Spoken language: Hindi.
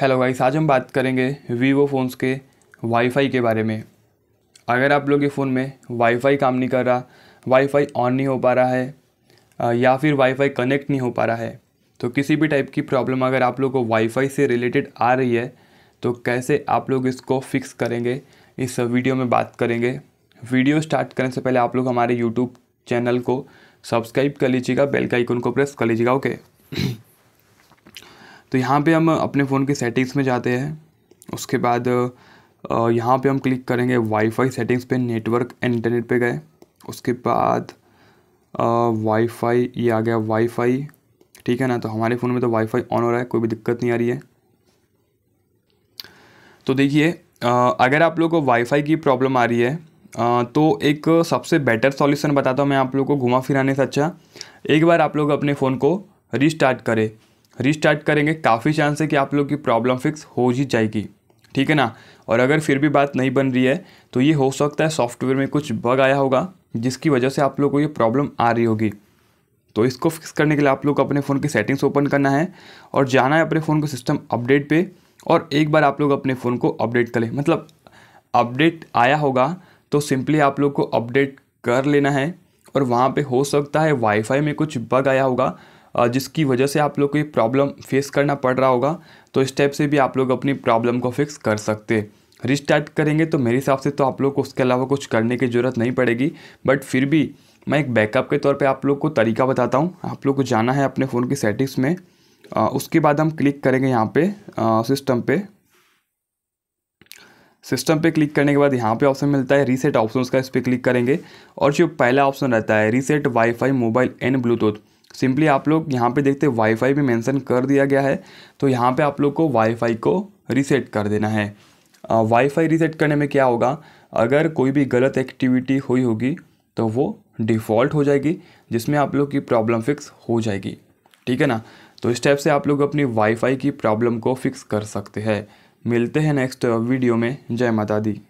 हेलो गाइस आज हम बात करेंगे वीवो फ़ोन्स के वाईफाई के बारे में। अगर आप लोग के फ़ोन में वाईफाई काम नहीं कर रहा वाईफाई ऑन नहीं हो पा रहा है या फिर वाईफाई कनेक्ट नहीं हो पा रहा है तो किसी भी टाइप की प्रॉब्लम अगर आप लोग को वाईफाई से रिलेटेड आ रही है तो कैसे आप लोग इसको फिक्स करेंगे, इस वीडियो में बात करेंगे। वीडियो स्टार्ट करने से पहले आप लोग हमारे यूट्यूब चैनल को सब्सक्राइब कर लीजिएगा बेल का आइकन को प्रेस कर लीजिएगा ओके तो यहाँ पे हम अपने फ़ोन की सेटिंग्स में जाते हैं। उसके बाद यहाँ पे हम क्लिक करेंगे वाईफाई सेटिंग्स पे नेटवर्क एंड इंटरनेट पे गए। उसके बाद वाईफाई ये आ गया वाईफाई ठीक है ना? तो हमारे फ़ोन में तो वाईफाई ऑन हो रहा है कोई भी दिक्कत नहीं आ रही है। तो देखिए अगर आप लोग को वाईफाई की प्रॉब्लम आ रही है अ, तो एक सबसे बेटर सॉल्यूशन बताता हूँ मैं आप लोग को घुमा फिराने से। अच्छा एक बार आप लोग अपने फ़ोन को रीस्टार्ट करें। रीस्टार्ट करेंगे, काफ़ी चांस है कि आप लोग की प्रॉब्लम फिक्स हो ही जाएगी। ठीक है ना? और अगर फिर भी बात नहीं बन रही है तो ये हो सकता है सॉफ्टवेयर में कुछ बग आया होगा, जिसकी वजह से आप लोग को ये प्रॉब्लम आ रही होगी। तो इसको फिक्स करने के लिए आप लोग को अपने फ़ोन की सेटिंग्स ओपन करना है और जाना है अपने फ़ोन को सिस्टम अपडेट पे और एक बार आप लोग अपने फ़ोन को अपडेट कर लें। मतलब अपडेट आया होगा तो सिंपली आप लोग को अपडेट कर लेना है और वहाँ पे हो सकता है वाईफाई में कुछ बग आया होगा जिसकी वजह से आप लोग को ये प्रॉब्लम फेस करना पड़ रहा होगा तो इस टाइप से भी आप लोग अपनी प्रॉब्लम को फिक्स कर सकते रिस्टार्ट करेंगे तो मेरे हिसाब से तो आप लोग को उसके अलावा कुछ करने की ज़रूरत नहीं पड़ेगी बट फिर भी मैं एक बैकअप के तौर पे आप लोग को तरीका बताता हूँ। आप लोग को जाना है अपने फ़ोन की सेटिंग्स में। अ, उसके बाद हम क्लिक करेंगे यहाँ पे सिस्टम पे। सिस्टम पे क्लिक करने के बाद यहाँ पे ऑप्शन मिलता है रीसेट ऑप्शन का इस पर क्लिक करेंगे। और जो पहला ऑप्शन रहता है reset WiFi mobile and Bluetooth simply आप लोग यहाँ पे देखते वाईफाई भी मेंशन कर दिया गया है तो यहाँ पे आप लोग को वाईफाई को रीसेट कर देना है। वाईफाई रीसेट करने में क्या होगा, अगर कोई भी गलत एक्टिविटी हुई होगी तो वो डिफ़ॉल्ट हो जाएगी, जिसमें आप लोग की प्रॉब्लम फिक्स हो जाएगी। ठीक है ना? तो इस टाइप से आप लोग अपनी वाईफाई की प्रॉब्लम को फिक्स कर सकते हैं। मिलते हैं नेक्स्ट वीडियो में। जय माता दी।